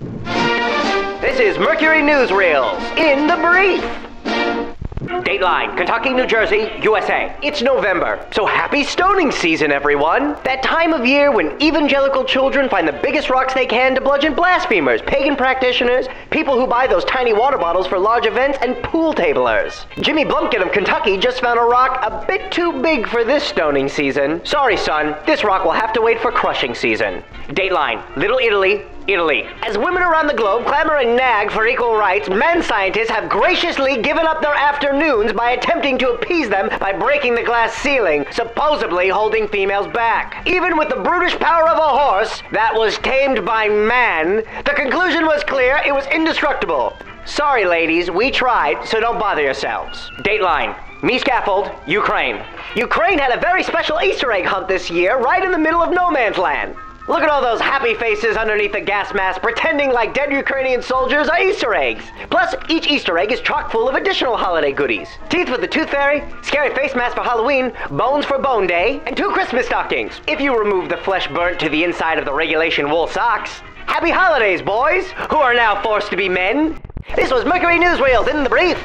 This is Mercury Newsreels in the brief. Dateline, Kentucky, New Jersey, USA. It's November, so happy stoning season, everyone! That time of year when evangelical children find the biggest rocks they can to bludgeon blasphemers, pagan practitioners, people who buy those tiny water bottles for large events, and pool tablers. Jimmy Blumpkin of Kentucky just found a rock a bit too big for this stoning season. Sorry, son, this rock will have to wait for crushing season. Dateline, Little Italy, Italy. As women around the globe clamor and nag for equal rights, men scientists have graciously given up their afternoons by attempting to appease them by breaking the glass ceiling, supposedly holding females back. Even with the brutish power of a horse that was tamed by man, the conclusion was clear it was indestructible. Sorry, ladies, we tried, so don't bother yourselves. Dateline. Me Scaffold, Ukraine. Ukraine had a very special Easter egg hunt this year, right in the middle of no man's land. Look at all those happy faces underneath the gas mask pretending like dead Ukrainian soldiers are Easter eggs. Plus, each Easter egg is chock full of additional holiday goodies. Teeth for the Tooth Fairy, scary face mask for Halloween, bones for Bone Day, and two Christmas stockings. If you remove the flesh burnt to the inside of the regulation wool socks. Happy holidays, boys, who are now forced to be men. This was Mercury Newsreels in the brief.